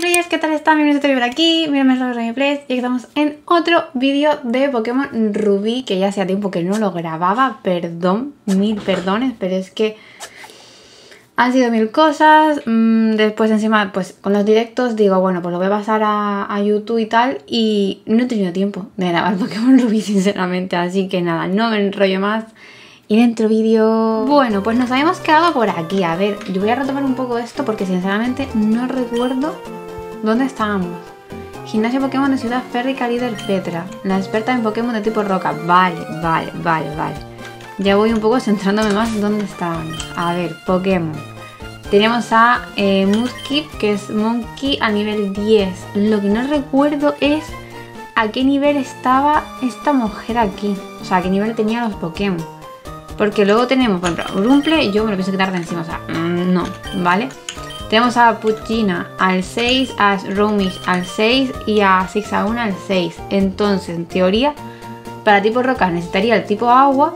¿qué tal están? Bienvenidos a por aquí, mi nombre es Players y estamos en otro vídeo de Pokémon Rubí que ya hacía tiempo que no lo grababa, perdón, mil perdones, pero es que han sido mil cosas, mm, después encima pues con los directos digo, bueno, pues lo voy a pasar a, a YouTube y tal y no he tenido tiempo de grabar Pokémon Rubí sinceramente, así que nada, no me enrollo más y dentro vídeo... Bueno, pues nos habíamos quedado por aquí. A ver, yo voy a retomar un poco esto porque sinceramente no recuerdo dónde estábamos. Gimnasio Pokémon de Ciudad Férrica, líder Petra. La experta en Pokémon de tipo roca. Vale, vale, vale, vale. Ya voy un poco centrándome más dónde estábamos. A ver, Pokémon. Tenemos a eh, que es Monkey a nivel 10. Lo que no recuerdo es a qué nivel estaba esta mujer aquí. O sea, a qué nivel tenía los Pokémon. Porque luego tenemos, por ejemplo, Rumple, yo me lo pienso quitar de encima, o sea, mm, no, ¿vale? Tenemos a Puccina al 6, a Romish al 6 y a Zigzagoon al 6. Entonces, en teoría, para tipo roca necesitaría el tipo agua,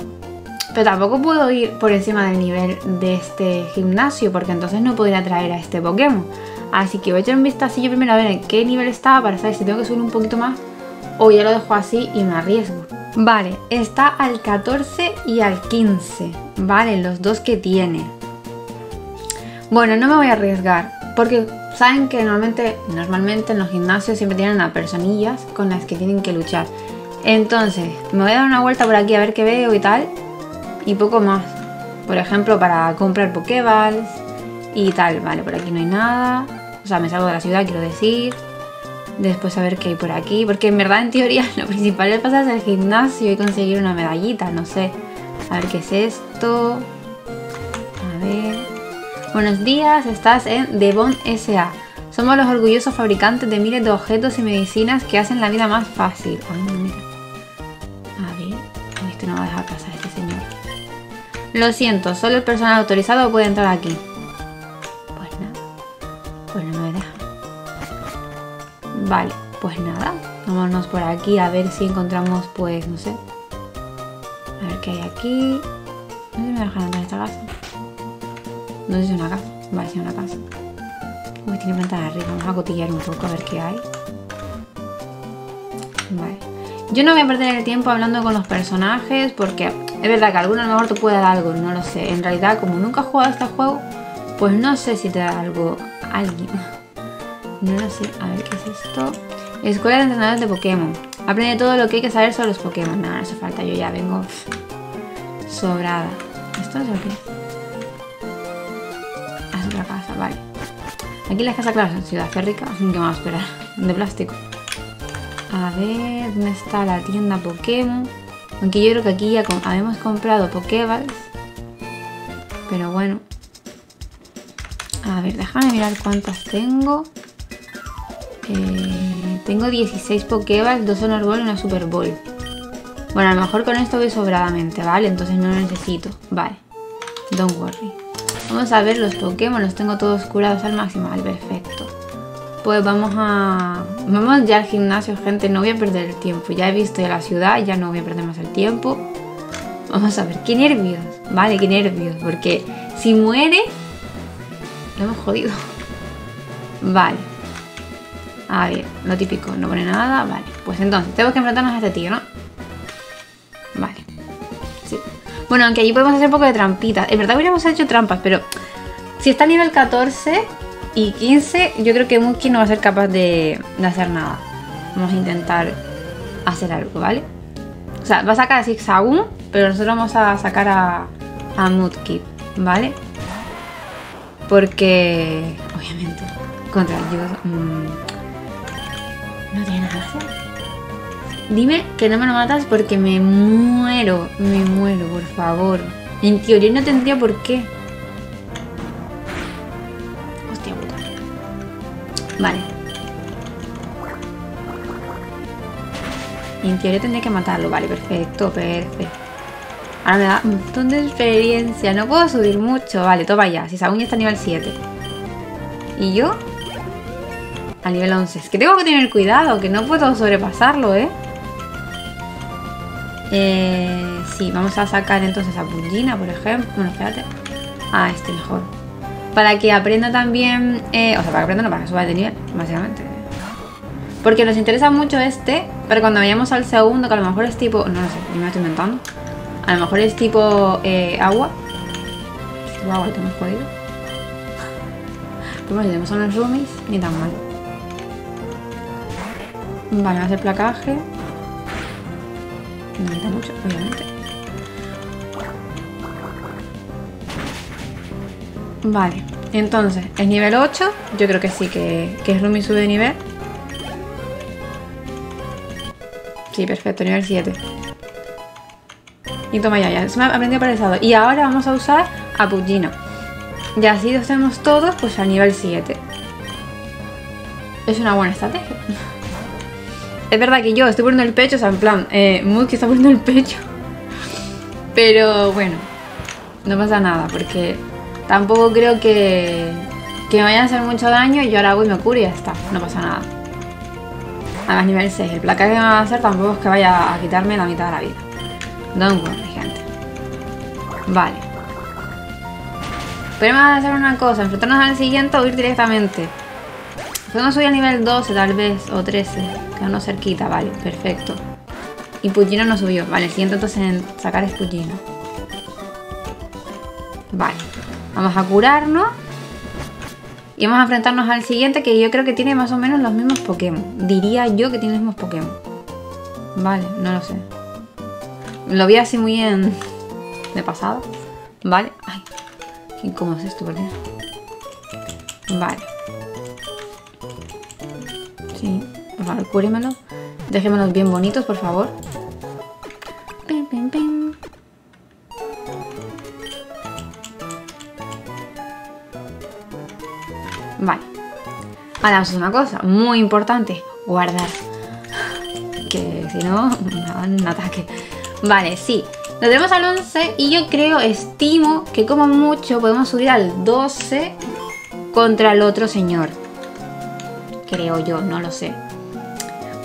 pero tampoco puedo ir por encima del nivel de este gimnasio, porque entonces no podría traer a este Pokémon. Así que voy a echar un vistacillo primero a ver en qué nivel estaba para saber si tengo que subir un poquito más o ya lo dejo así y me arriesgo. Vale, está al 14 y al 15, vale, los dos que tiene. Bueno, no me voy a arriesgar, porque saben que normalmente, normalmente en los gimnasios siempre tienen a personillas con las que tienen que luchar. Entonces, me voy a dar una vuelta por aquí a ver qué veo y tal, y poco más. Por ejemplo, para comprar Pokéballs y tal, vale, por aquí no hay nada. O sea, me salgo de la ciudad, quiero decir. Después a ver qué hay por aquí. Porque en verdad, en teoría, lo principal es pasarse al gimnasio y conseguir una medallita. No sé. A ver qué es esto. A ver. Buenos días, estás en Devon SA. Somos los orgullosos fabricantes de miles de objetos y medicinas que hacen la vida más fácil. Ay, mira. A ver. Este no va a dejar pasar este señor. Lo siento, solo el personal autorizado puede entrar aquí. Vale, pues nada, vámonos por aquí a ver si encontramos, pues, no sé. A ver qué hay aquí. No me dejan entrar en esta casa. No sé si es una casa. Vale, es una casa. Uy, tiene planta arriba. Vamos a cotillar un poco a ver qué hay. Vale. Yo no voy a perder el tiempo hablando con los personajes porque es verdad que alguno a lo mejor te puede dar algo, no lo sé. En realidad, como nunca he jugado este juego, pues no sé si te da algo alguien. No lo sé. A ver, ¿qué es esto? Escuela de entrenadores de Pokémon. Aprende todo lo que hay que saber sobre los Pokémon. Nada, no hace falta. Yo ya vengo sobrada. ¿Esto es lo que Aquí las casas, claro, son ciudad férrica. ¿Qué más esperar? De plástico. A ver, ¿dónde está la tienda Pokémon? Aunque yo creo que aquí ya habíamos comprado Pokéballs. Pero bueno. A ver, déjame mirar cuántas tengo. Eh, tengo 16 Pokéballs, 2 Honor Ball y una Super Ball. Bueno, a lo mejor con esto voy sobradamente, ¿vale? Entonces no lo necesito. Vale. Don't worry. Vamos a ver los Pokémon. Los tengo todos curados al máximo. Vale, perfecto. Pues vamos a... Vamos ya al gimnasio, gente. No voy a perder el tiempo. Ya he visto ya la ciudad. Ya no voy a perder más el tiempo. Vamos a ver. Qué nervios. Vale, qué nervios. Porque si muere... Lo hemos jodido. Vale. A ver, lo típico, no pone nada. Vale, pues entonces, tenemos que enfrentarnos a este tío, ¿no? Vale. Bueno, aunque allí podemos hacer un poco de trampitas. En verdad hubiéramos hecho trampas, pero si está a nivel 14 y 15, yo creo que Muki no va a ser capaz de, hacer nada. Vamos a intentar hacer algo, ¿vale? O sea, va a sacar a Zigzagoon, pero nosotros vamos a sacar a, a Mudkip, ¿vale? Porque, obviamente, contra ellos... Mmm, no tiene nada que hacer. Dime que no me lo matas porque me muero, me muero, por favor. En teoría no tendría por qué. Hostia puta. Vale. En teoría tendría que matarlo. Vale, perfecto, perfecto. Ahora me da un montón de experiencia. No puedo subir mucho. Vale, toma ya. Si ya está a nivel 7. ¿Y yo? a nivel 11. Es que tengo que tener cuidado, que no puedo sobrepasarlo, ¿eh? Eh, sí, vamos a sacar entonces a Pungina, por ejemplo. Bueno, espérate. Ah, este mejor. para que aprenda también, eh, o sea, para que aprenda, no, para que suba de nivel, básicamente. Porque nos interesa mucho este, pero cuando vayamos al segundo, que a lo mejor es tipo, no lo sé, me lo estoy inventando, a lo mejor es tipo eh, agua. Tipo agua, te hemos jodido. Pues bueno, tenemos unos roomies, ni tan mal. Vale, va a hacer placaje. Mucho, obviamente. Vale, entonces, es nivel 8. Yo creo que sí, que, que Rumi sube de nivel. Sí, perfecto, nivel 7. Y toma ya, ya, se me ha aprendido paralizado. Y ahora vamos a usar a Pugino. Y así los tenemos todos, pues al nivel 7. Es una buena estrategia. Es verdad que yo estoy poniendo el pecho, o sea, en plan, eh, que está poniendo el pecho. Pero bueno, no pasa nada, porque tampoco creo que, que me vayan a hacer mucho daño y yo ahora voy y me curo y ya está, no pasa nada. Además, nivel 6, el placaje que me va a hacer tampoco es que vaya a quitarme la mitad de la vida. Don't worry, gente. Vale. Pero vamos a hacer una cosa, enfrentarnos al siguiente o ir directamente. Podemos subir a nivel 12 tal vez, o 13. Quedamos cerquita, vale, perfecto. Y Pugino no subió. Vale, el siguiente entonces en sacar es Pugino. Vale. Vamos a curarnos. Y vamos a enfrentarnos al siguiente que yo creo que tiene más o menos los mismos Pokémon. Diría yo que tiene los mismos Pokémon. Vale, no lo sé. Lo vi así muy en... De pasado. Vale. Ay, qué incómodo es esto. Vale. Sí, por favor, cúremelo. Déjemelos bien bonitos, por favor. Vale. Ahora vamos a hacer una cosa muy importante. Guardar. Que si no, me dan un ataque. Vale, sí. Lo tenemos al 11 y yo creo, estimo que como mucho podemos subir al 12 contra el otro señor. Creo yo, no lo sé.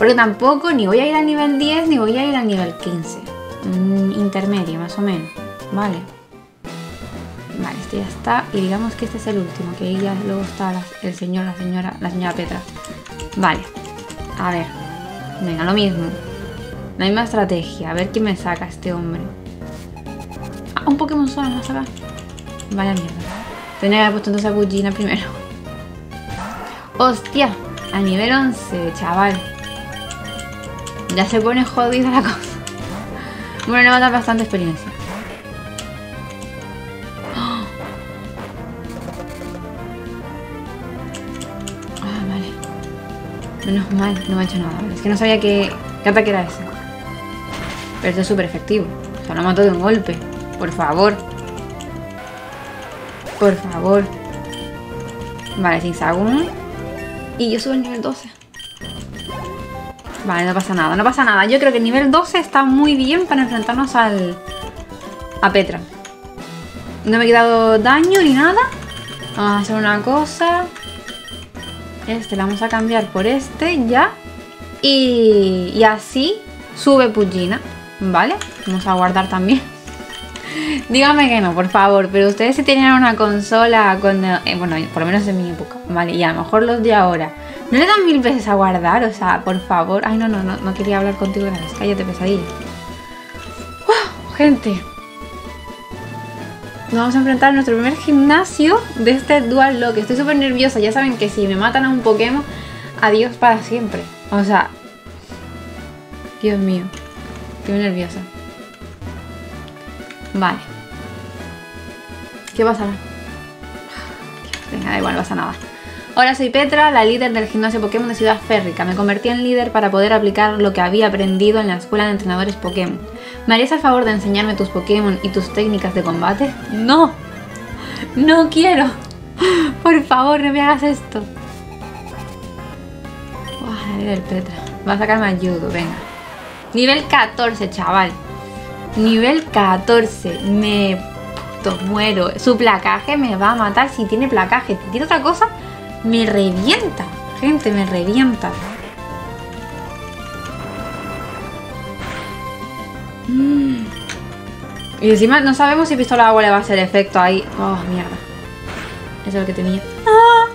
Porque tampoco ni voy a ir al nivel 10 ni voy a ir al nivel 15. intermedio, más o menos. Vale. Vale, este ya está. Y digamos que este es el último. Que ahí ya luego está el señor, la señora, la señora Petra. Vale. A ver. Venga, lo mismo. La misma estrategia. A ver quién me saca este hombre. Ah, un Pokémon solo me va a sacar. Vaya mierda. Tenía que haber puesto entonces a Pugina primero. ¡Hostia! A nivel 11, chaval. Ya se pone jodida la cosa. Bueno, le va a dar bastante experiencia. Ah, vale. Menos mal, no me ha hecho nada. Es que no sabía qué, qué ataque era ese. Pero este es súper efectivo. O sea, lo mato de un golpe. Por favor. Por favor. Vale, sin Sagun. Y yo subo al nivel 12. Vale, no pasa nada, no pasa nada. Yo creo que el nivel 12 está muy bien para enfrentarnos al... A Petra. No me he quedado daño ni nada. Vamos a hacer una cosa. Este lo vamos a cambiar por este ya. Y, y así sube Pugina. ¿Vale? Vamos a guardar también. Dígame que no, por favor, pero ustedes si tenían una consola cuando, eh, bueno, por lo menos en mi época, ¿vale? Y a lo mejor los de ahora, ¿no le dan mil veces a guardar? O sea, por favor, ay no, no, no, no quería hablar contigo, gracias, cállate pesadilla. gente, nos vamos a enfrentar a nuestro primer gimnasio de este Dual Lock. Estoy súper nerviosa, ya saben que si me matan a un Pokémon, adiós para siempre. O sea, Dios mío, estoy nerviosa. Vale. ¿Qué pasará? Venga, da igual, no pasa nada. Ahora soy Petra, la líder del gimnasio Pokémon de Ciudad Férrica. Me convertí en líder para poder aplicar lo que había aprendido en la escuela de entrenadores Pokémon. ¿Me harías el favor de enseñarme tus Pokémon y tus técnicas de combate? ¡No! ¡No quiero! Por favor, no me hagas esto. Uah, líder Petra. Va a sacarme ayudo, venga. Nivel 14, chaval. Nivel 14. Me muero. Su placaje me va a matar si tiene placaje. Tiene otra cosa, me revienta. Gente, me revienta. Mm. Y encima no sabemos si pistola agua le va a hacer efecto ahí. Oh, mierda. Eso es lo que temía. ¡Ah!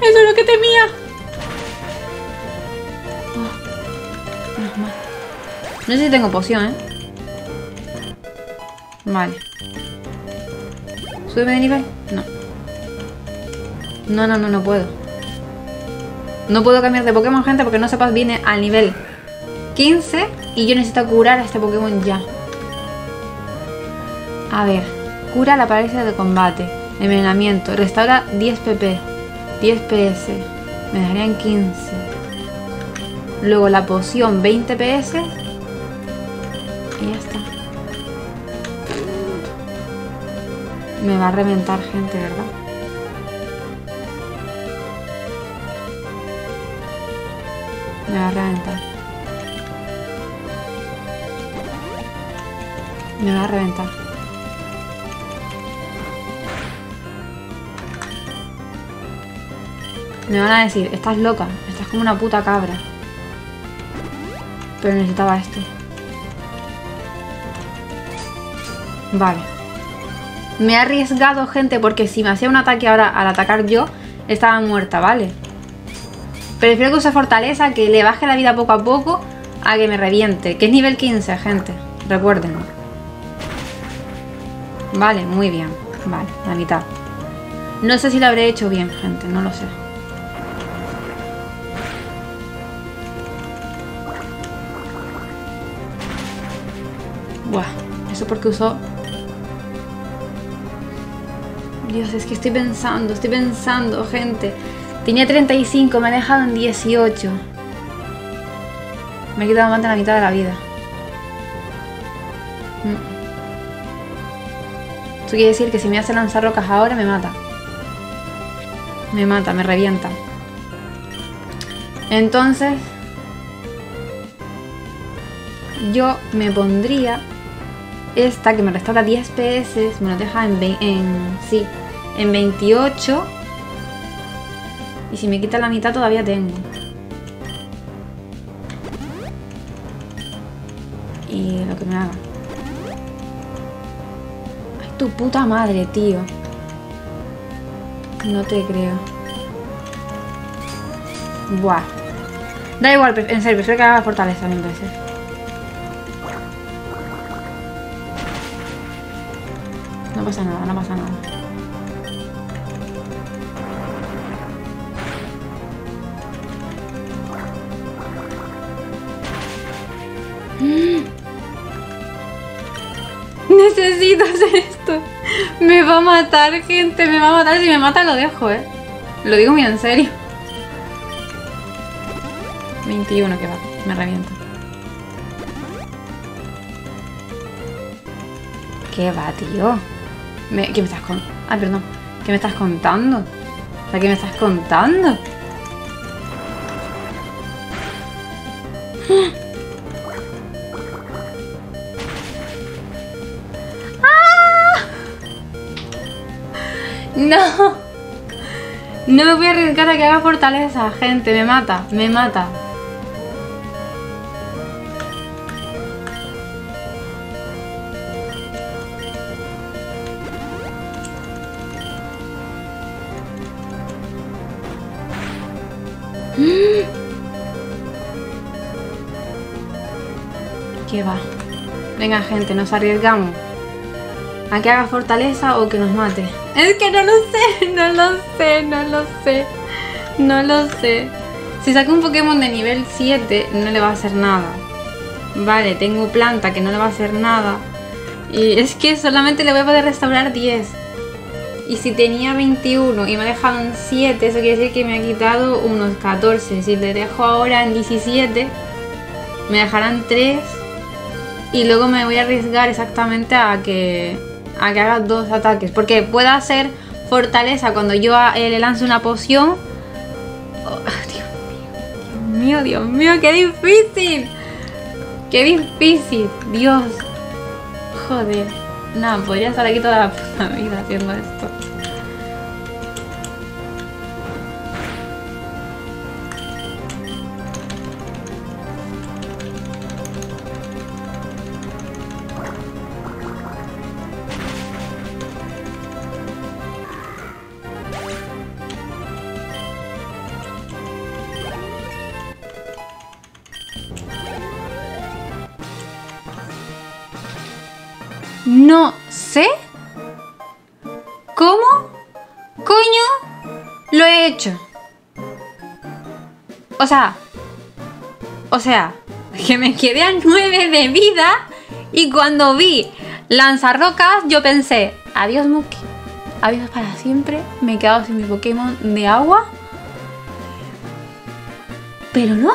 Eso es lo que temía. Oh. No sé si tengo poción, ¿eh? Vale. ¿Sube de nivel? No. No, no, no, no puedo. No puedo cambiar de Pokémon, gente, porque no sepas viene al nivel 15 y yo necesito curar a este Pokémon ya. A ver, cura la parálisis de combate, envenenamiento, restaura 10 pp, 10 ps, me darían 15. Luego la poción 20 ps y ya está. Me va a reventar gente, ¿verdad? Me va a reventar. Me va a reventar. Me van a decir, estás loca, estás como una puta cabra. Pero necesitaba esto. Vale. Me he arriesgado, gente, porque si me hacía un ataque ahora al atacar yo, estaba muerta, ¿vale? Prefiero que use fortaleza, que le baje la vida poco a poco, a que me reviente. Que es nivel 15, gente. Recuérdenlo. Vale, muy bien. Vale, la mitad. No sé si lo habré hecho bien, gente. No lo sé. Buah, eso porque usó... Dios, es que estoy pensando, estoy pensando, gente. Tenía 35, me ha dejado en 18. Me he quitado más de la mitad de la vida. Mm. Eso quiere decir que si me hace lanzar rocas ahora me mata. Me mata, me revienta. Entonces... Yo me pondría esta que me restaura 10 PS, me lo deja en, en, sí, en 28. Y si me quita la mitad todavía tengo. Y lo que me haga. Ay, tu puta madre, tío. No te creo. Buah. Da igual, en serio, prefiero que haga fortaleza mil veces. No pasa nada, no pasa nada. Necesito hacer esto. Me va a matar, gente. Me va a matar. Si me mata, lo dejo, eh. Lo digo muy en serio. 21 que va. Me reviento. ¿Qué va, tío? Me, ¿Qué me estás con...? Ah, perdón. ¿Qué me estás contando? O ¿qué me estás contando? No me voy a arriesgar a que haga fortaleza, gente. Me mata, me mata. ¿Qué va? Venga, gente, nos arriesgamos. A que haga fortaleza o que nos mate. Es que no lo sé, no lo sé, no lo sé. No lo sé. Si saco un Pokémon de nivel 7, no le va a hacer nada. Vale, tengo planta que no le va a hacer nada. Y es que solamente le voy a poder restaurar 10. Y si tenía 21 y me ha dejado en 7, eso quiere decir que me ha quitado unos 14. Si le dejo ahora en 17, me dejarán 3. Y luego me voy a arriesgar exactamente a que, a que haga dos ataques. Porque pueda hacer fortaleza cuando yo le lance una poción. Oh, Dios mío, Dios mío, qué difícil. Qué difícil, Dios. Joder. Nada, podría estar aquí toda la puta vida haciendo esto. O sea, o sea, que me quedé a 9 de vida y cuando vi lanzarrocas yo pensé, adiós Muki, adiós para siempre, me he quedado sin mi Pokémon de agua. Pero no,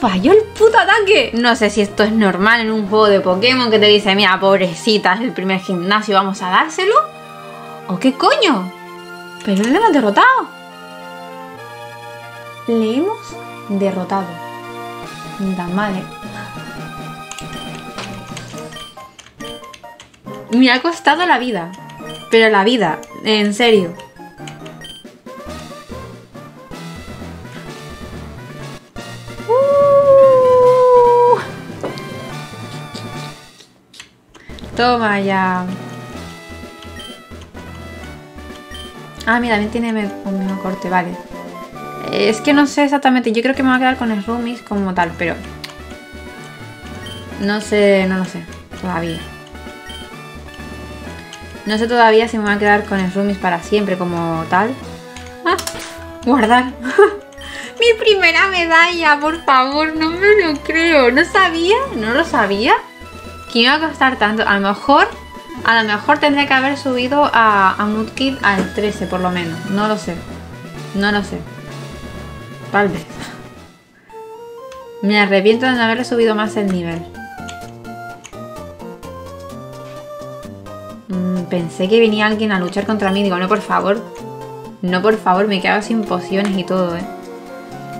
falló el puto ataque. No sé si esto es normal en un juego de Pokémon que te dice, mira, pobrecita, es el primer gimnasio, vamos a dárselo. ¿O qué coño? Pero le hemos derrotado. Le hemos derrotado. Tan mal, ¿eh? Me ha costado la vida. Pero la vida, en serio. Uh. Toma ya. Ah, mira, también tiene un corte, vale. Es que no sé exactamente, yo creo que me va a quedar con el roomies como tal, pero... No sé, no lo sé, todavía. No sé todavía si me va a quedar con el roomies para siempre como tal. Ah, guardar. Mi primera medalla, por favor, no me lo creo. No sabía, no lo sabía que iba a costar tanto. A lo mejor, a lo mejor tendría que haber subido a, a Moodkit al 13 por lo menos. No lo sé. No lo sé. Me arrepiento de no haberle subido más el nivel. Mm, pensé que venía alguien a luchar contra mí. Digo, no, por favor. No, por favor, me quedo sin pociones y todo, ¿eh?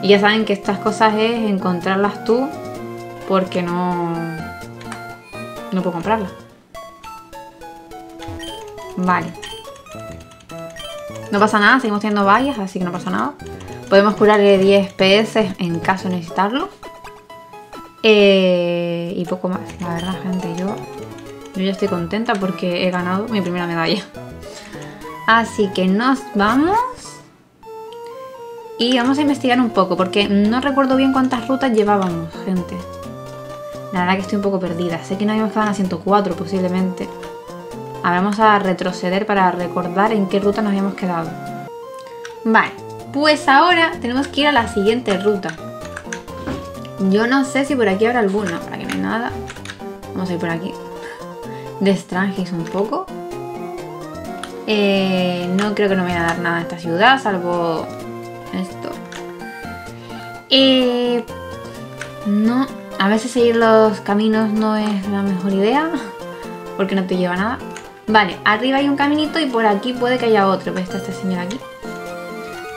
Y ya saben que estas cosas es encontrarlas tú porque no... No puedo comprarlas. Vale. No pasa nada, seguimos teniendo vallas, así que no pasa nada. Podemos curarle 10 PS en caso de necesitarlo. Eh, y poco más, la verdad, gente. Yo, yo ya estoy contenta porque he ganado mi primera medalla. Así que nos vamos. Y vamos a investigar un poco, porque no recuerdo bien cuántas rutas llevábamos, gente. La verdad que estoy un poco perdida. Sé que no habíamos quedado en la 104 posiblemente. Ahora vamos a retroceder para recordar en qué ruta nos habíamos quedado. Vale, pues ahora tenemos que ir a la siguiente ruta. Yo no sé si por aquí habrá alguna, para que no hay nada. Vamos a ir por aquí. De Strangis un poco. Eh, no creo que no me vaya a dar nada a esta ciudad, salvo esto. Eh, no, a veces seguir los caminos no es la mejor idea, porque no te lleva nada. Vale, arriba hay un caminito y por aquí puede que haya otro. ¿Ves está este señor aquí?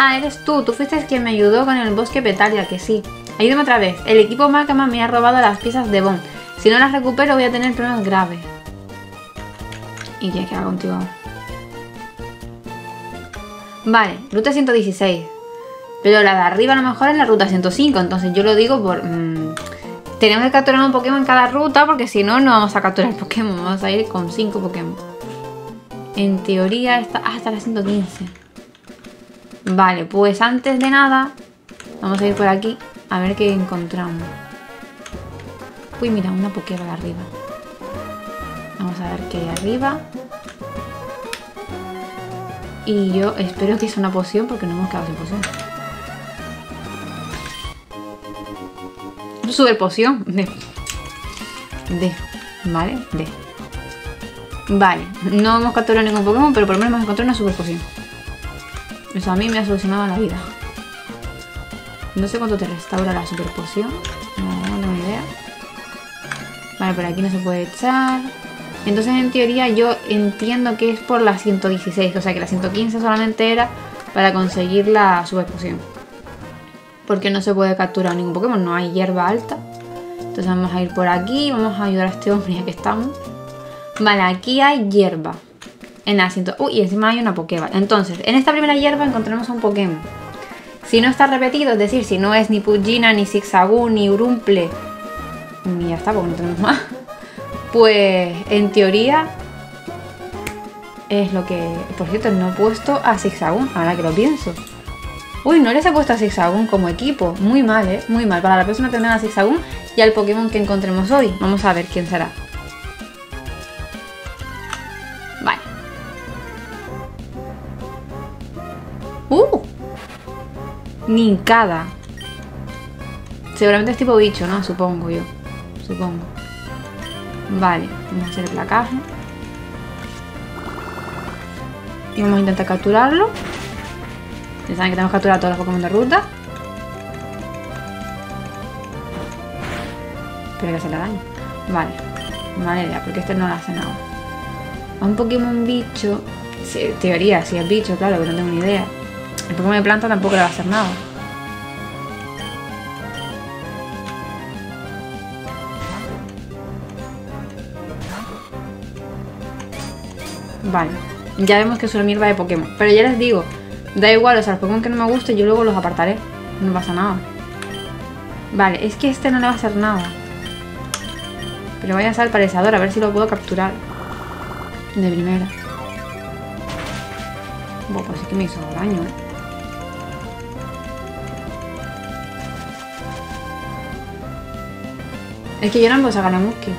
Ah, eres tú. Tú fuiste quien me ayudó con el bosque Petalia, que sí. Ayúdame otra vez. El equipo Makama me ha robado las piezas de Bon. Si no las recupero voy a tener problemas graves. ¿Y qué queda contigo? Vale, ruta 116. Pero la de arriba a lo mejor es la ruta 105. Entonces yo lo digo por... Mmm, tenemos que capturar un Pokémon en cada ruta porque si no, no vamos a capturar Pokémon. Vamos a ir con 5 Pokémon. En teoría está hasta la 115. Vale, pues antes de nada, vamos a ir por aquí a ver qué encontramos. Uy, mira, una Pokéball arriba. Vamos a ver qué hay arriba. Y yo espero que sea una poción porque no hemos quedado sin poción. Super poción. De. De. Vale, de. Vale, no hemos capturado ningún Pokémon, pero por lo menos hemos encontrado una super poción. Eso a mí me ha solucionado la vida. No sé cuánto te restaura la super poción. No, no tengo ni idea. Vale, por aquí no se puede echar. Entonces, en teoría, yo entiendo que es por la 116. O sea, que la 115 solamente era para conseguir la super poción. Porque no se puede capturar ningún Pokémon. No hay hierba alta. Entonces vamos a ir por aquí. Vamos a ayudar a este hombre ya que estamos. Vale, aquí hay hierba. En 100... Uy, y encima hay una Pokéball. Entonces, en esta primera hierba encontramos un Pokémon. Si no está repetido, es decir, si no es ni Pugina, ni Zigzagoon, ni Urumple, ni ya está, porque no tenemos más, pues en teoría es lo que... Por cierto, no he puesto a Zigzagoon, ahora que lo pienso. Uy, no les he puesto a Zigzagoon como equipo. Muy mal, ¿eh? Muy mal. Para la próxima tendrán a Zigzagoon y al Pokémon que encontremos hoy. Vamos a ver quién será. Nincada. Seguramente es tipo bicho, ¿no? Supongo yo. Supongo. Vale, vamos a hacer el placaje. Y vamos a intentar capturarlo. Ya saben que tenemos que capturar a todos los Pokémon de ruta. Pero que se le daño. Vale. Mala idea, porque este no le hace nada. A un Pokémon bicho. Sí, teoría, si es bicho, claro, pero no tengo ni idea. El Pokémon de planta tampoco le va a hacer nada. Vale. Ya vemos que es una mierda de Pokémon. Pero ya les digo, da igual, o sea, los Pokémon que no me gusten, yo luego los apartaré. No pasa nada. Vale, es que este no le va a hacer nada. Pero voy a usar el paralizador, a ver si lo puedo capturar. De primera. Bueno, pues sí que me hizo daño, ¿eh? Es que yo no puedo sacar a Musky.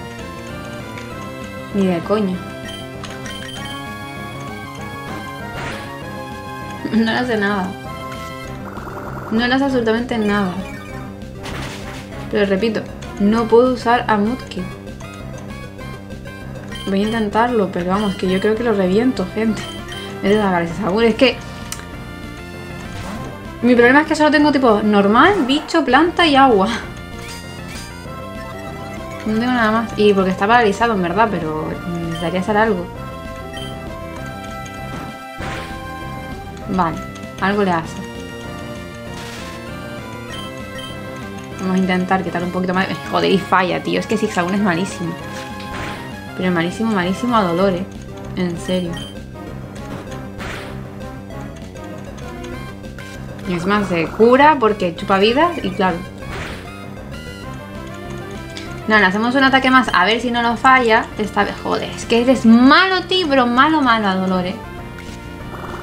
Ni de coña. No le hace nada. No le hace absolutamente nada. Pero repito, no puedo usar a Mudkip. Voy a intentarlo, pero vamos, que yo creo que lo reviento, gente. Me de sacar ese sabor. Es que... Mi problema es que solo tengo tipo normal, bicho, planta y agua. Nada más. Y porque está paralizado, en verdad, pero necesitaría hacer algo. Vale, algo le hace. Vamos a intentar quitar un poquito más. Joder, y falla, tío. Es que Zigzagoon es malísimo. Pero malísimo, malísimo a dolores. En serio. Y es más, se cura porque chupa vidas y claro. No, le hacemos un ataque más a ver si no nos falla. Esta vez, joder, es que eres malo, pero malo, malo a dolores.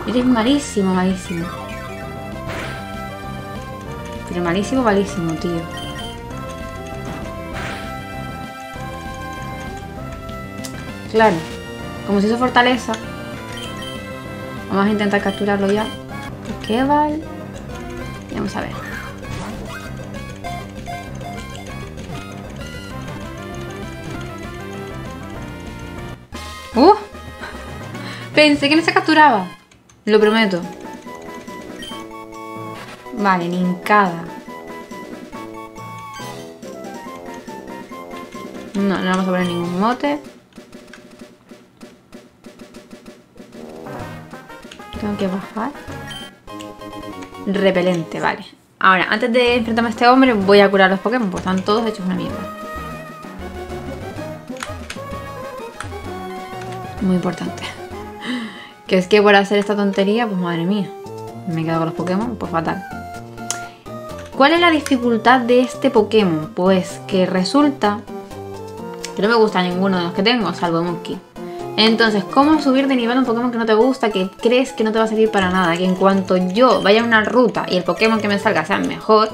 Eres malísimo, malísimo. Pero malísimo, malísimo, tío. Claro. Como si hizo fortaleza. Vamos a intentar capturarlo ya. ¿Qué vale? Vamos a ver. Pensé que no se capturaba. Lo prometo. Vale, nincada. No, no vamos a poner ningún mote. Tengo que bajar. Repelente, vale. Ahora, antes de enfrentarme a este hombre, voy a curar los Pokémon, porque están todos hechos una mierda. Muy importante. Que es que por hacer esta tontería, pues madre mía. Me he quedado con los Pokémon, pues fatal. ¿Cuál es la dificultad de este Pokémon? Pues que resulta que no me gusta ninguno de los que tengo, salvo Monkey. Entonces, ¿cómo subir de nivel un Pokémon que no te gusta, que crees que no te va a servir para nada? Que en cuanto yo vaya a una ruta y el Pokémon que me salga sea mejor,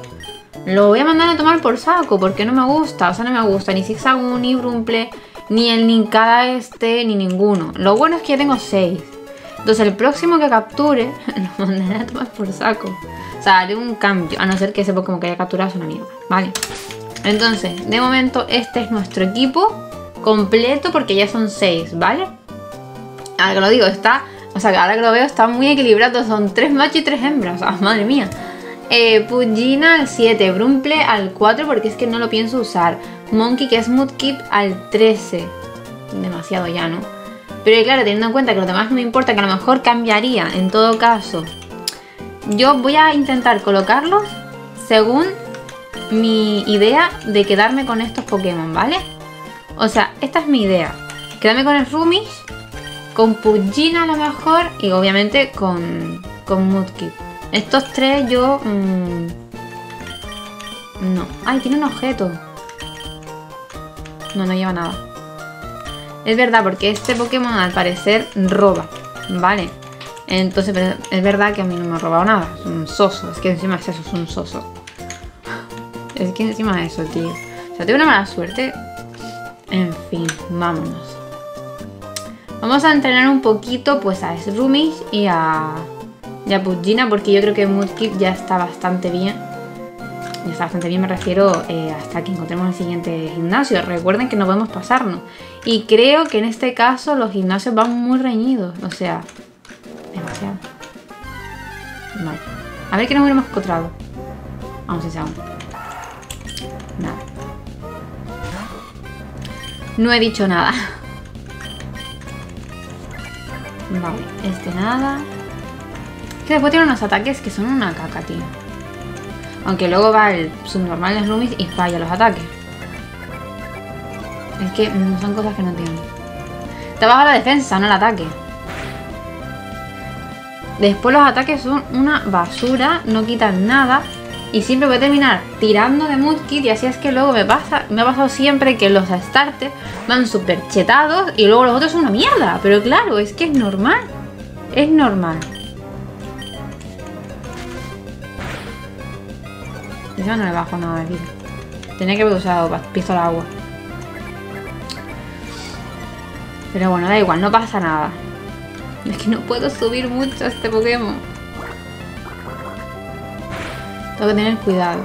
lo voy a mandar a tomar por saco, porque no me gusta. O sea, no me gusta ni Zigzagoon, ni Brumple, ni el Ninkada este, ni ninguno. Lo bueno es que ya tengo 6. Entonces el próximo que capture lo mandaré a tomar por saco. O sea, haré un cambio, a no ser que ese Pokémon que haya capturado es una mierda. Vale. Entonces, de momento este es nuestro equipo completo porque ya son 6, ¿vale? Ahora que lo digo, está... O sea, ahora que lo veo está muy equilibrado. Son 3 machos y 3 hembras. O sea, madre mía. Eh, Pugina al 7, Brumple al 4 porque es que no lo pienso usar. Monkey, que es Mudkip, al 13. Demasiado ya, ¿no? Pero claro, teniendo en cuenta que lo demás no me importa, que a lo mejor cambiaría en todo caso. Yo voy a intentar colocarlos según mi idea de quedarme con estos Pokémon, ¿vale? O sea, esta es mi idea. Quedarme con el Rumish, con Pugina a lo mejor y obviamente con, con Mudkip. Estos tres yo... Mmm, no. Ay, tiene un objeto. No, no lleva nada. Es verdad, porque este Pokémon al parecer roba, ¿vale? Entonces es verdad que a mí no me ha robado nada. Es un soso. Es que encima es eso, es un soso. Es que encima es eso, tío. O sea, tengo una mala suerte. En fin, vámonos. Vamos a entrenar un poquito pues a Srumish y a... Ya pues Gina, porque yo creo que Mudkip ya está bastante bien. Ya está bastante bien, me refiero eh, hasta que encontremos el siguiente gimnasio. Recuerden que no podemos pasarnos. Y creo que en este caso los gimnasios van muy reñidos. O sea, demasiado. Vale. A ver qué nos hubiéramos encontrado. Vamos a echar Nada. No he dicho nada. Vale, este nada. Que después tiene unos ataques que son una caca, tío. Aunque luego va el subnormal de Rumis y falla los ataques. Es que mm, son cosas que no entiendo. Te baja la defensa, no el ataque. Después los ataques son una basura, no quitan nada. Y siempre voy a terminar tirando de Mudkit y así es que luego me pasa, me ha pasado siempre que los starters van súper chetados y luego los otros son una mierda. Pero claro, es que es normal. Es normal. Yo no le bajo nada de vida. Tenía que haber usado pistola agua. Pero bueno, da igual, no pasa nada. Es que no puedo subir mucho a este Pokémon. Tengo que tener cuidado.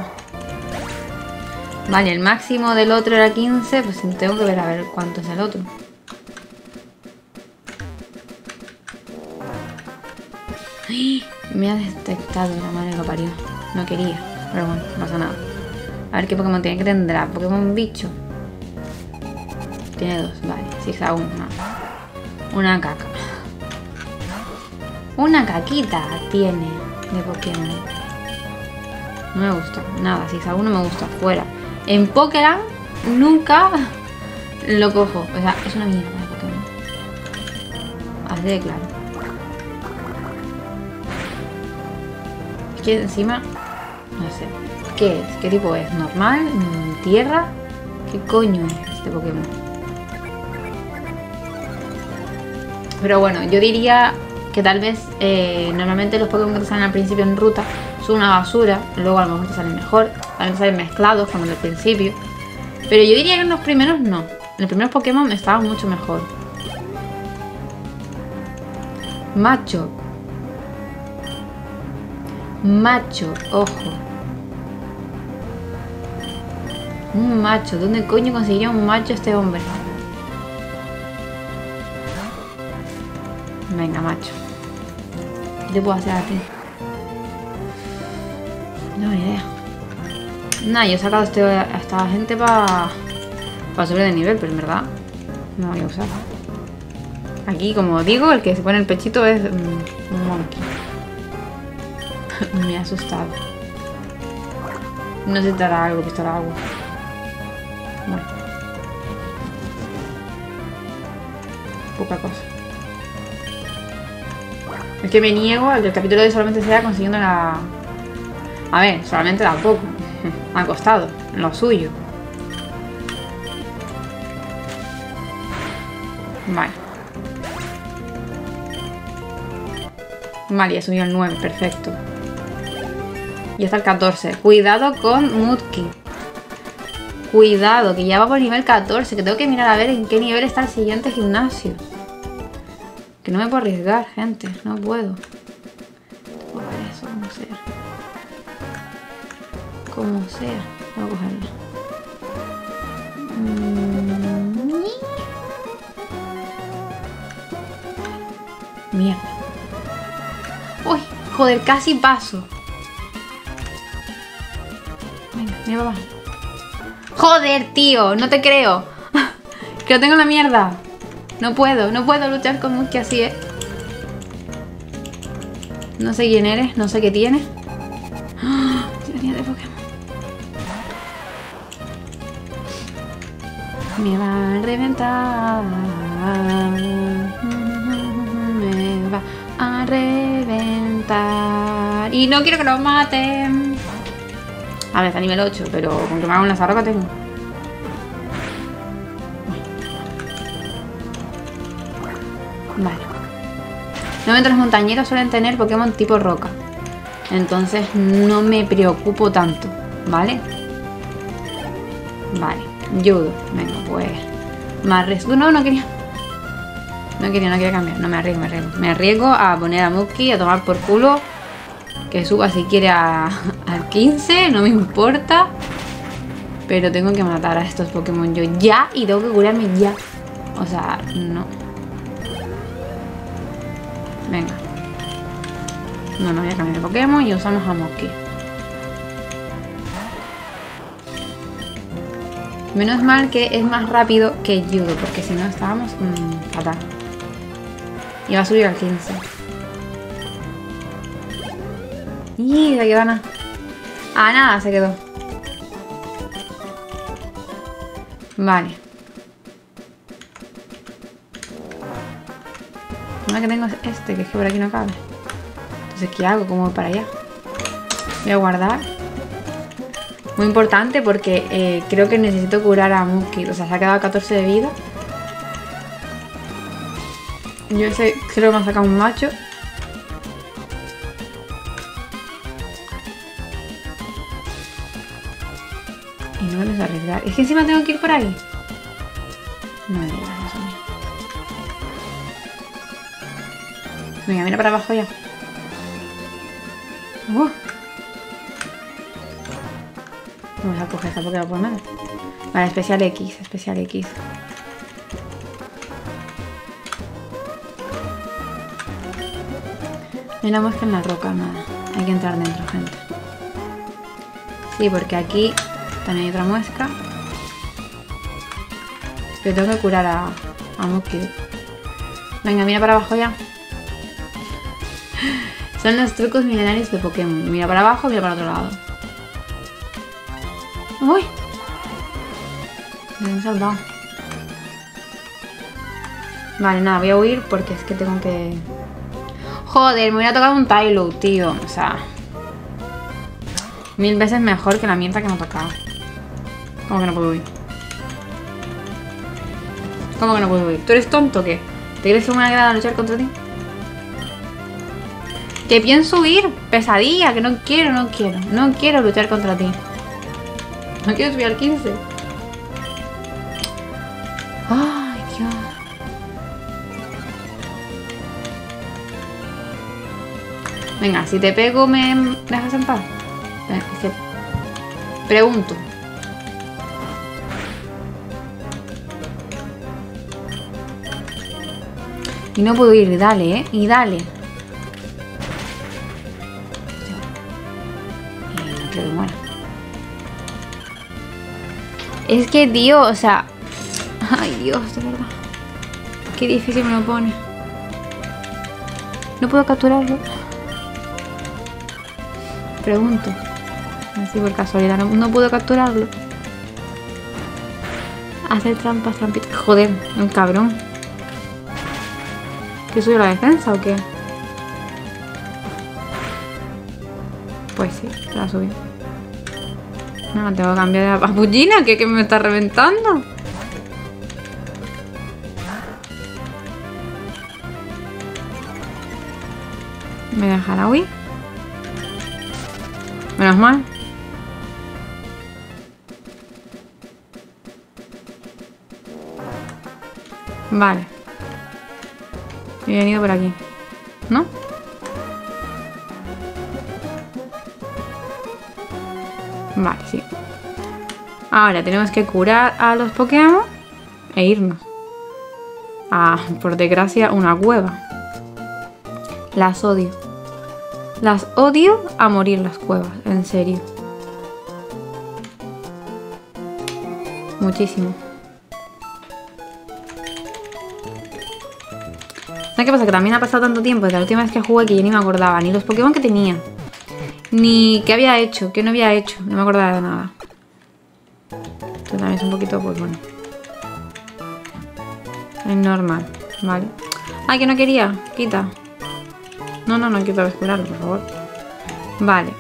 Vale, el máximo del otro era 15, pues tengo que ver a ver cuánto es el otro. Me ha detectado la madre que parió. No quería. Pero bueno, no pasa nada. A ver qué Pokémon tiene que tendrá. Pokémon bicho. Tiene dos, vale. Zigzagoon, no. Una caca. Una caquita tiene de Pokémon. No me gusta. Nada, Zigzagoon no me gusta. Fuera. En Pokémon nunca lo cojo. O sea, es una mierda de Pokémon. Así de claro. Es que encima no sé. ¿Qué es? ¿Qué tipo es? ¿Normal? ¿Tierra? ¿Qué coño es este Pokémon? Pero bueno, yo diría que tal vez eh, normalmente los Pokémon que te salen al principio en ruta son una basura, luego a lo mejor te salen mejor, a mejor salen mezclados como en el principio. Pero yo diría que en los primeros no. En los primeros Pokémon estaban mucho mejor. Macho. Macho, ojo. Un macho. ¿Dónde coño consiguió un macho este hombre? Venga, macho. ¿Qué te puedo hacer a ti? No, ni idea. Nada, yo he sacado este, a esta gente para para subir de nivel, pero en verdad no voy a usar. Aquí, como digo, el que se pone el pechito es mm, un monkey. Me ha asustado. No se dará algo, pistola agua. Cosa. Es que me niego a que el capítulo de solamente sea consiguiendo la... A ver, solamente tampoco. Ha costado. Lo suyo. Vale. Vale, ya subió el 9, perfecto. Y hasta el 14. Cuidado con Mudkip. Cuidado, que ya va por nivel 14, que tengo que mirar a ver en qué nivel está el siguiente gimnasio. Que no me puedo arriesgar, gente, no puedo. A eso, como sea. Como sea, voy a cogerla. Mm. Mierda. Uy, joder, casi paso. Venga, mira papá. Joder, tío, no te creo. que lo tengo en la mierda. No puedo, no puedo luchar con Musky así, ¿eh? No sé quién eres, no sé qué tienes. Venía de Pokémon. Me va a reventar. Me va a reventar. Y no quiero que lo maten. A ver, está nivel 8, pero con que me haga una zarroca tengo. Vale. Normalmente los montañeros suelen tener Pokémon tipo roca. Entonces no me preocupo tanto, ¿vale? Vale, judo. Venga, pues... Más res... No, no quería... No quería, no quería cambiar. No me arriesgo, me arriesgo. Me arriesgo a poner a Muki a tomar por culo. Que suba si quiere al 15, no me importa. Pero tengo que matar a estos Pokémon yo ya y tengo que curarme ya. O sea, no. Venga. No, no voy a cambiar de Pokémon y usamos a Moki. Menos mal que es más rápido que Judo, porque si no estábamos mmm, fatal. Y va a subir al 15. Y se quedó nada. Ah, nada, se quedó. Vale. Lo que tengo es este, que es que por aquí no cabe. Entonces, ¿qué hago? ¿Cómo voy para allá? Voy a guardar. Muy importante porque eh, creo que necesito curar a Muki. O sea, se ha quedado 14 de vida. Yo sé, creo que me ha sacado un macho. Y no me a arriesgar. Es que encima tengo que ir por ahí. Venga, mira para abajo ya. Uh. Vamos a coger esta porque no puedo nada. Vale, especial X, especial X. Mira la mosca en la roca, nada. Hay que entrar dentro, gente. Sí, porque aquí también hay otra muesca. Pero tengo que curar a, a. Venga, mira para abajo ya. Son los trucos milenarios de Pokémon. Mira para abajo, mira para otro lado. ¡Uy! Me he salvado. Vale, nada, voy a huir porque es que tengo que... Joder, me hubiera tocado un Tylo, tío. O sea... Mil veces mejor que la mierda que me ha tocado. ¿Cómo que no puedo huir? ¿Cómo que no puedo huir? ¿Tú eres tonto o qué? ¿Te crees que me voy a luchar contra ti? Que pienso huir, pesadilla, que no quiero, no quiero. No quiero luchar contra ti. No quiero subir al 15. Ay, Dios. Venga, si te pego, ¿me dejas en paz? Pregunto. Y no puedo ir, dale, ¿eh? Y dale. Es que, tío, o sea... Ay, Dios, de verdad. Qué difícil me lo pone. No puedo capturarlo. Pregunto. Así por casualidad. No, no puedo capturarlo. Hacer trampas, trampitas. Joder, un cabrón. ¿Que subió la defensa o qué? Pues sí, la subí. No, tengo que cambiar de la papullina, que, que me está reventando. ¿Me dejará huir? Menos mal. Vale. He venido por aquí. ¿No? Vale, sí. Ahora tenemos que curar a los Pokémon e irnos. Ah, por desgracia, una cueva. Las odio. Las odio a morir las cuevas, en serio. Muchísimo. ¿Sabes qué pasa? Que también ha pasado tanto tiempo desde la última vez que jugué que ya ni me acordaba ni los Pokémon que tenía. Ni qué había hecho, qué no había hecho. No me acordaba de nada. También es un poquito, pues bueno. Es normal, ¿vale? Ay, que no quería. Quita. No, no, no quiero explorarlo, por favor. Vale.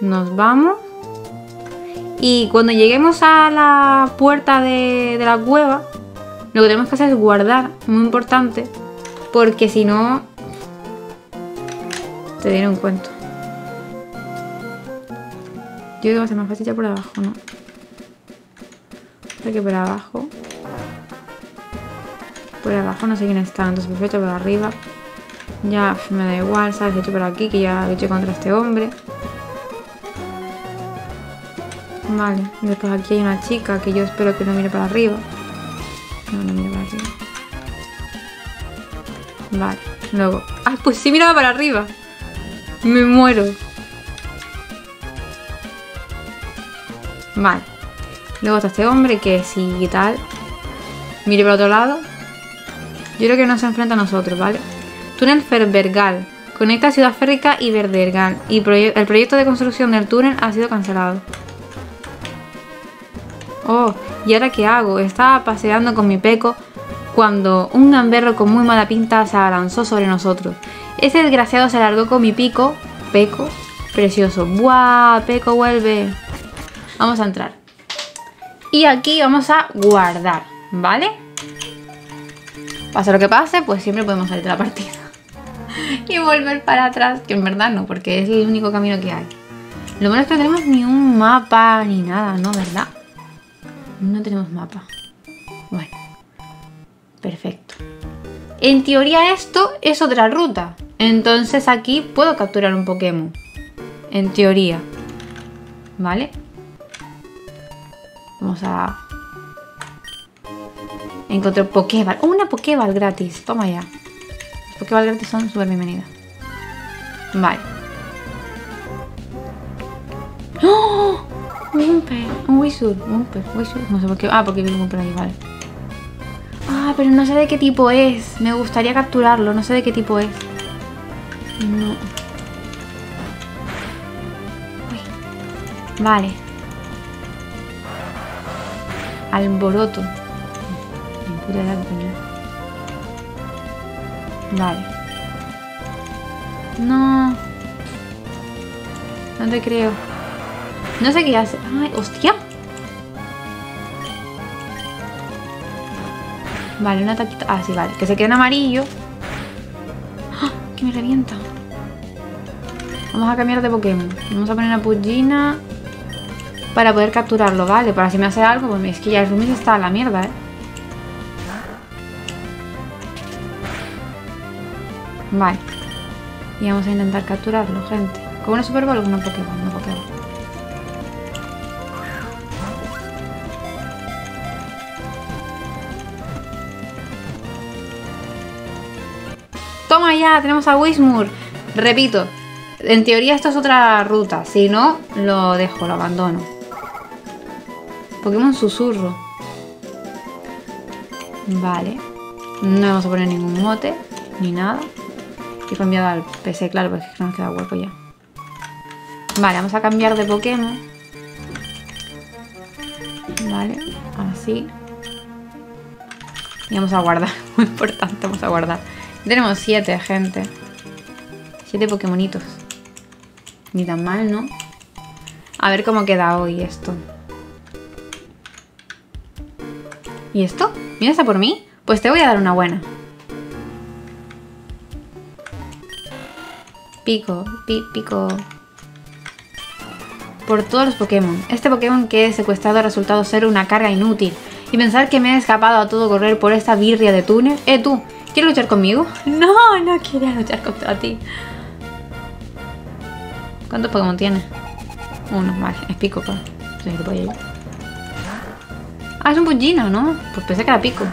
Nos vamos. Y cuando lleguemos a la puerta de, de la cueva, lo que tenemos que hacer es guardar, muy importante, porque si no, te viene un cuento. Yo que a ser más fácil ya por abajo, ¿no? Porque por abajo... Por abajo no sé quién está, entonces perfecto por arriba. Ya me da igual, ¿sabes? He hecho por aquí, que ya hecho contra este hombre. Vale, después aquí hay una chica que yo espero que no mire para arriba. No, no mire para arriba. Vale, luego... ¡Ay, pues sí miraba para arriba! Me muero. Vale. Luego está este hombre que si tal... Mire para otro lado. Yo creo que no se enfrenta a nosotros, ¿vale? Túnel Ferbergal. Conecta Ciudad Férrica y Verdergal. Y el proyecto de construcción del túnel ha sido cancelado. Oh, ¿y ahora qué hago? Estaba paseando con mi peco cuando un gamberro con muy mala pinta se abalanzó sobre nosotros. Ese desgraciado se largó con mi pico, peco, precioso. ¡Buah! Peco vuelve. Vamos a entrar. Y aquí vamos a guardar, ¿vale? Pase lo que pase, pues siempre podemos salir de la partida. y volver para atrás, que en verdad no, porque es el único camino que hay. Lo bueno es que no tenemos ni un mapa ni nada, ¿no? ¿Verdad? No tenemos mapa. Bueno. Perfecto. En teoría esto es otra ruta. Entonces aquí puedo capturar un Pokémon. En teoría. ¿Vale? Vamos a... Encontré Pokéball. ¡Oh, una Pokéball gratis! Toma ya. Los Pokéball gratis son súper bienvenidas. Vale. ¡Oh! Un un Wizard, un Wizard, no sé por qué. Ah, porque vi un por ahí, vale. Ah, pero no sé de qué tipo es. Me gustaría capturarlo, no sé de qué tipo es. No. Vale. Alboroto. Vale. No. No te creo. No sé qué hace. ¡Ay, hostia! Vale, una taquita. Ah, sí, vale. Que se quede en amarillo. ¡Ah! Que me revienta. Vamos a cambiar de Pokémon. Vamos a poner una Pugina para poder capturarlo, ¿vale? Para si me hace algo, pues es que ya el Rumis está a la mierda, ¿eh? Vale. Y vamos a intentar capturarlo, gente. ¿Con una Super Bowl o una Pokémon? Una Pokémon. Toma ya, tenemos a Wismur. Repito, en teoría esto es otra ruta. Si no, lo dejo, lo abandono. Pokémon susurro. Vale. No vamos a poner ningún mote, ni nada. He cambiado al PC, claro, porque no nos queda hueco ya. Vale, vamos a cambiar de Pokémon. Vale, así. Y vamos a guardar, muy importante, vamos a guardar. Tenemos siete, gente. Siete Pokémonitos. Ni tan mal, ¿no? A ver cómo queda hoy esto. ¿Y esto? ¿Vienes a por mí? Pues te voy a dar una buena. Pico, pico. Por todos los Pokémon. Este Pokémon que he secuestrado ha resultado ser una carga inútil. Y pensar que me he escapado a todo correr por esta birria de túnel. Eh, tú, ¿Quieres luchar conmigo? No, no quiero luchar contra ti. ¿Cuántos Pokémon tiene? Uno, vale, es Pico, pa. Ah, es un Pugino, ¿no? Pues pensé que era Pico.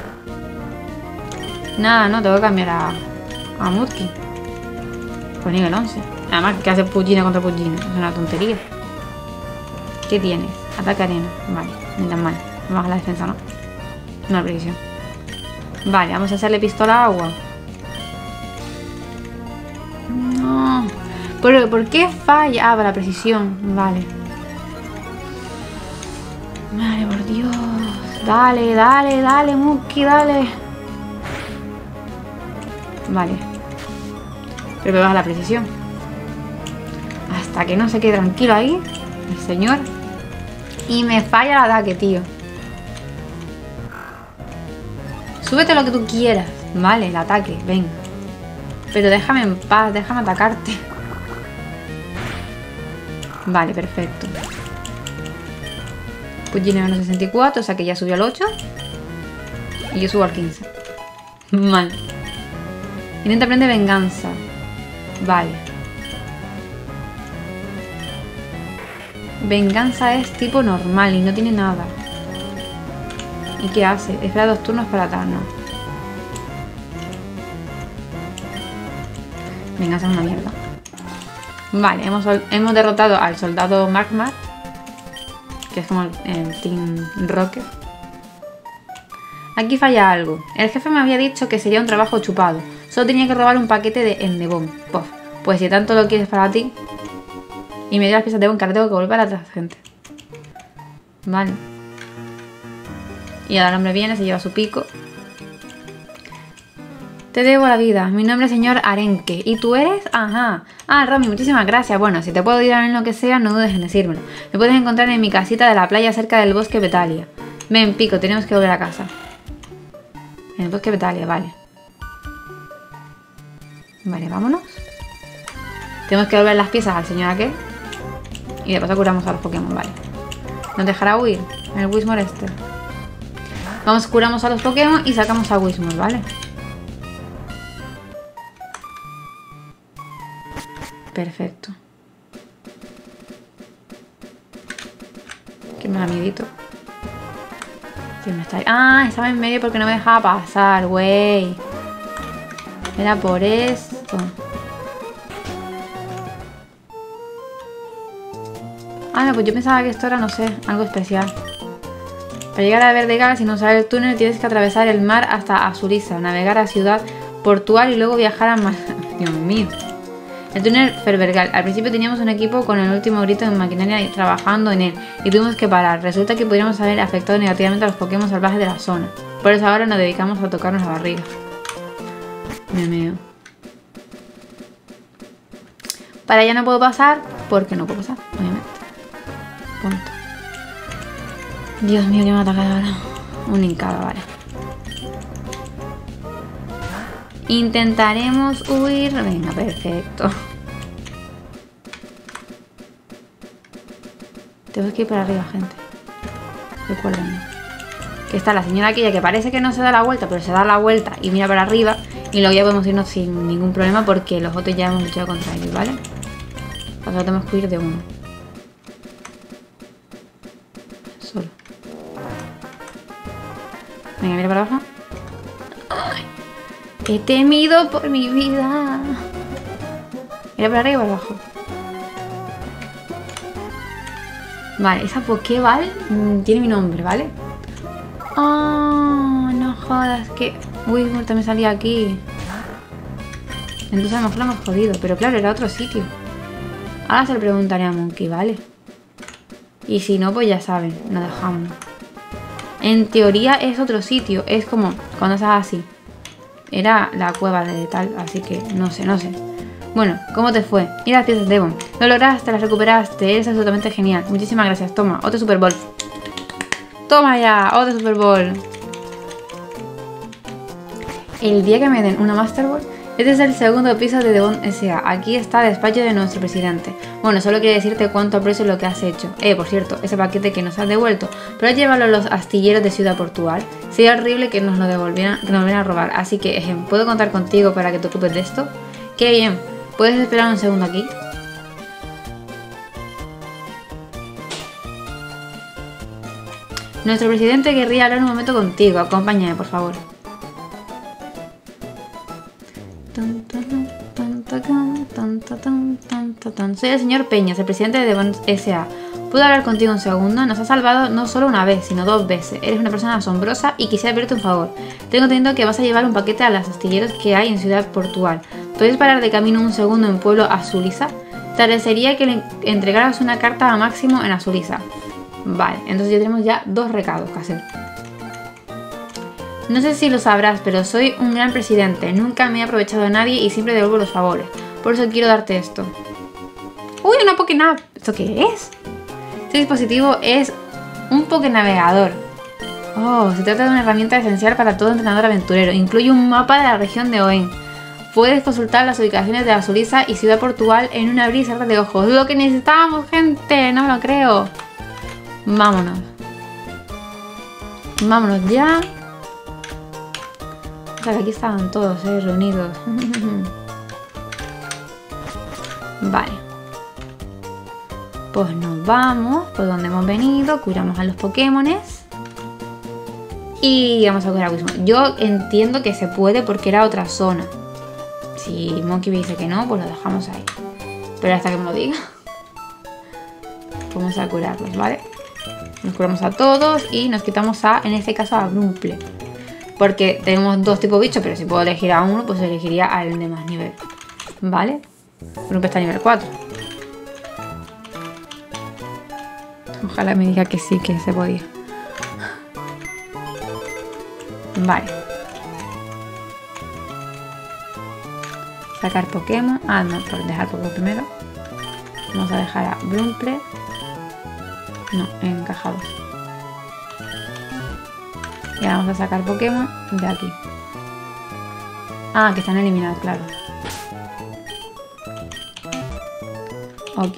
Nada, no, tengo que cambiar a, a Mutki. Por nivel 11. Además, ¿qué hace Pugino contra Pugino? Es una tontería. ¿Qué tienes? Ataque arena. Vale, ni tan mal. Baja la defensa, ¿no? Una precisión. Vale, vamos a hacerle pistola agua. No. ¿Por, ¿Por qué falla? Ah, para la precisión. Vale. Vale, por. Dale, dale, dale, Muki, dale. Vale. Pero me baja la precisión. Hasta que no se quede tranquilo ahí. El señor. Y me falla el ataque, tío. Súbete lo que tú quieras. Vale, el ataque, venga. Pero déjame en paz, déjame atacarte. Vale, perfecto. Pues menos 64, o sea que ya subió al 8. Y yo subo al 15. Mal. Intenta aprender venganza. Vale. Venganza es tipo normal y no tiene nada. ¿Y qué hace? Espera dos turnos para darnos. Venganza es una mierda. Vale, hemos, hemos derrotado al soldado Magmar. Es como el, Team Rocket. Aquí falla algo. El jefe me había dicho que sería un trabajo chupado. Solo tenía que robar un paquete de Endebon. Pues si tanto lo quieres para ti. Y me dio las piezas de Bon que ahora tengo que volver a la gente. Vale. Y ahora el hombre viene, se lleva su pico. Te debo la vida. Mi nombre es señor Arenque. ¿Y tú eres? Ajá. Ah, Romy, muchísimas gracias. Bueno, si te puedo ayudar en lo que sea, no dudes en decírmelo. Me puedes encontrar en mi casita de la playa cerca del bosque Betalia. Ven, pico, tenemos que volver a casa. En el bosque Betalia, vale. Vale, vámonos. Tenemos que volver las piezas al señor aquel. Y de paso curamos a los Pokémon, vale. ¿Nos dejará huir? El Wismore este. Vamos, curamos a los Pokémon y sacamos a Wismore, ¿vale? Perfecto. Que me da miedito. ¿Quién me está ahí? Ah, estaba en medio porque no me dejaba pasar, güey. Era por esto. Ah, no, pues yo pensaba que esto era, no sé, algo especial. Para llegar a Verdegal, si no sabes el túnel, tienes que atravesar el mar hasta Azuriza, navegar a Ciudad Portual y luego viajar a... Mar... Dios mío. El túnel Ferbergal. Al principio teníamos un equipo con el último grito en maquinaria trabajando en él y tuvimos que parar. Resulta que podríamos haber afectado negativamente a los Pokémon salvajes de la zona. Por eso ahora nos dedicamos a tocarnos la barriga. Me meo. Para allá no puedo pasar porque no puedo pasar, obviamente. Punto. Dios mío, que me ha atacado ahora. Un hincado, vale. Intentaremos huir. Venga, perfecto. Tengo que ir para arriba, gente. Recuerden. Que está la señora aquella que parece que no se da la vuelta, pero se da la vuelta y mira para arriba. Y luego ya podemos irnos sin ningún problema porque los otros ya hemos luchado contra ellos, ¿vale? Ahora tenemos que huir de uno. Solo. Venga, mira para abajo. He temido por mi vida. Mira para arriba y para abajo. Vale, esa Pokéball mm, tiene mi nombre, ¿vale? Oh, no jodas, que... Uy, también salía aquí. Entonces a lo mejor lo hemos jodido. Pero claro, era otro sitio. Ahora se lo preguntaré a Monkey, ¿vale? Y si no, pues ya saben, nos dejamos. En teoría es otro sitio. Es como cuando estás así. Era la cueva de tal, así que no sé, no sé. Bueno, ¿cómo te fue? Mira las piezas de Devon. Lo lograste, las recuperaste, eres absolutamente genial. Muchísimas gracias. Toma, otro Super Bowl. Toma ya, otro Super Bowl. El día que me den una Master Ball, este es el segundo piso de Devon S.A. Aquí está el despacho de nuestro presidente. Bueno, solo quiero decirte cuánto aprecio lo que has hecho. Eh, por cierto, ese paquete que nos has devuelto, pero llevarlo a los astilleros de Ciudad Portugal. Sería horrible que nos lo devolvieran, que nos a robar. Así que, ¿puedo contar contigo para que te ocupes de esto? Qué bien. ¿Puedes esperar un segundo aquí? Nuestro presidente querría hablar un momento contigo. Acompáñame, por favor. Soy el señor Peñas, el presidente de Devon S.A. ¿Puedo hablar contigo un segundo? Nos has salvado no solo una vez, sino dos veces. Eres una persona asombrosa y quisiera pedirte un favor. Tengo entendido que vas a llevar un paquete a las astilleros que hay en Ciudad Portugal. ¿Puedes parar de camino un segundo en Pueblo Azuliza? Te agradecería que le entregaras una carta a Máximo en Azuliza. Vale, entonces ya tenemos ya dos recados que hacer. No sé si lo sabrás, pero soy un gran presidente. Nunca me he aprovechado de nadie y siempre devuelvo los favores. Por eso quiero darte esto. ¡Uy, una Pokénap! ¿Esto qué es? Este dispositivo es un Pokénavegador. Oh, se trata de una herramienta esencial para todo entrenador aventurero. Incluye un mapa de la región de Oen Puedes consultar las ubicaciones de Azuriza y Ciudad Portugal en una brisa de ojos. Lo que necesitábamos, gente. No lo creo. Vámonos. Vámonos ya. O sea, que aquí estaban todos, ¿eh? Reunidos. vale. Pues nos vamos por donde hemos venido, curamos a los Pokémones. Y vamos a coger a Wismo. Yo entiendo que se puede porque era otra zona. Si Monkey dice que no, pues lo dejamos ahí. Pero hasta que me lo diga. Vamos a curarlos, ¿vale? Nos curamos a todos y nos quitamos a, en este caso, a Brumple. Porque tenemos dos tipos de bichos, pero si puedo elegir a uno, pues elegiría al de más nivel. ¿Vale? Brumple está a nivel 4. Ojalá me diga que sí, que se podía. Vale. Sacar Pokémon. Ah, no, por dejar Pokémon primero. Vamos a dejar a Brumple. No, encajados. Y vamos a sacar Pokémon de aquí. Ah, que están eliminados, claro. Ok.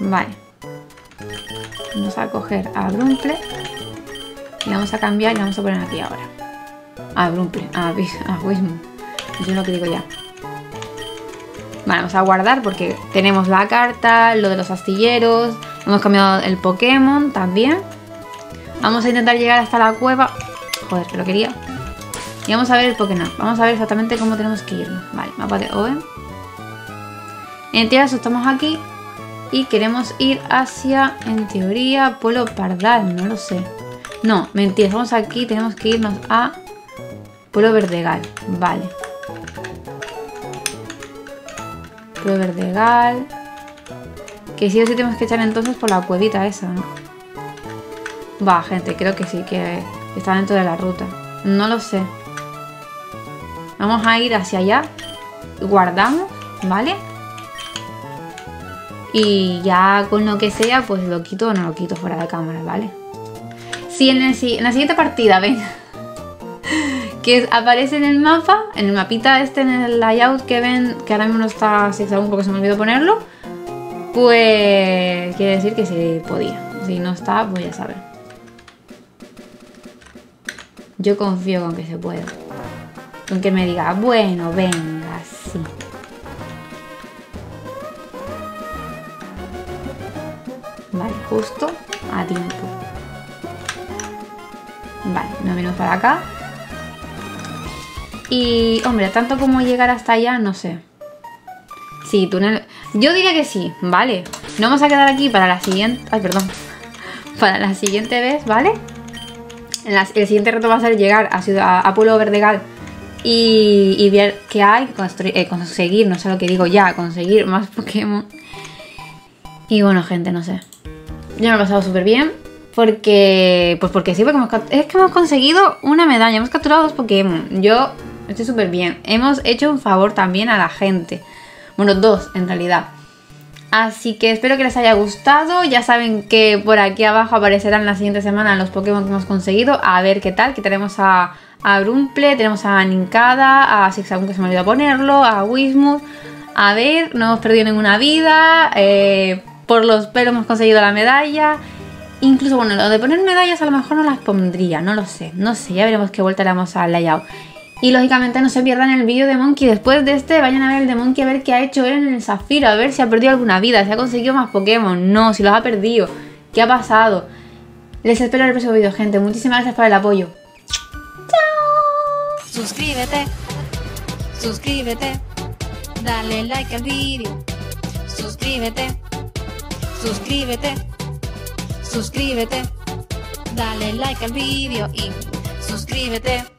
Vale. Vamos a coger a Brumple. Y vamos a cambiar y vamos a poner aquí ahora. A Brumple, a, a Wismo. Yo lo que digo ya. Vale, vamos a guardar porque tenemos la carta, lo de los astilleros. Hemos cambiado el Pokémon también. Vamos a intentar llegar hasta la cueva. Joder, que lo quería. Y vamos a ver el Pokémon. Vamos a ver exactamente cómo tenemos que irnos. Vale, mapa de Owen. En teoría estamos aquí. Y queremos ir hacia, en teoría, Pueblo Pardal. No lo sé. No, mentira. Estamos aquí. Tenemos que irnos a Pueblo Verdegal. Vale. Pueblo Verdegal. Que sí o sí tenemos que echar entonces por la cuevita esa, ¿no? Va, gente, creo que sí, que está dentro de la ruta. No lo sé. Vamos a ir hacia allá. Guardamos, ¿vale? Y ya con lo que sea, pues lo quito o no lo quito fuera de cámara, ¿vale? Si en, la siguiente partida, ven, que aparece en el mapa, en el mapita este, en el layout que ven, que ahora mismo no está aún porque se me olvidó ponerlo, pues quiere decir que sí podía. Si no está, voy a saber. Yo confío con que se pueda. Con que me diga, bueno, venga, sí. Vale, justo a tiempo. Vale, nos venimos para acá. Y, hombre, tanto como llegar hasta allá, no sé. Sí, túnel... Yo diría que sí, vale. No vamos a quedar aquí para la siguiente... Ay, perdón. Para la siguiente vez, ¿vale? El siguiente reto va a ser llegar a, Ciudad, a Pueblo Verdegal y, ver qué hay, eh, conseguir, no sé lo que digo ya, conseguir más Pokémon. Y bueno, gente, no sé. Yo me he pasado súper bien. Porque, pues porque sí, porque es que hemos conseguido una medalla, hemos capturado dos Pokémon. Yo estoy súper bien. Hemos hecho un favor también a la gente. Bueno, dos en realidad. Así que espero que les haya gustado. Ya saben que por aquí abajo aparecerán la siguiente semana los Pokémon que hemos conseguido. A ver qué tal. Que tenemos a, a Brumple, tenemos a Ninkada, a Zigzagoon que se me olvidó ponerlo, a Wismuth. A ver, no hemos perdido ninguna vida. Eh, por los pelos hemos conseguido la medalla. Incluso, bueno, lo de poner medallas a lo mejor no las pondría, no lo sé, no sé, ya veremos qué vuelta le al layout. Y lógicamente no se pierdan el vídeo de Monkey. Después de este, vayan a ver el de Monkey a ver qué ha hecho él en el Zafiro. A ver si ha perdido alguna vida, si ha conseguido más Pokémon. No, si los ha perdido. ¿Qué ha pasado? Les espero en el próximo vídeo, gente. Muchísimas gracias por el apoyo. ¡Chao! Suscríbete. Suscríbete. Dale like al vídeo. Suscríbete. Suscríbete. Suscríbete. Dale like al vídeo y suscríbete.